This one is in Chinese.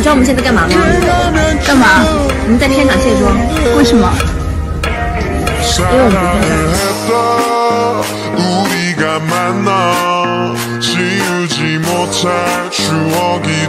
你知道我们现在干嘛吗？干嘛？我们在片场卸妆。为什么？因为我们不会唱。지우지못할추억이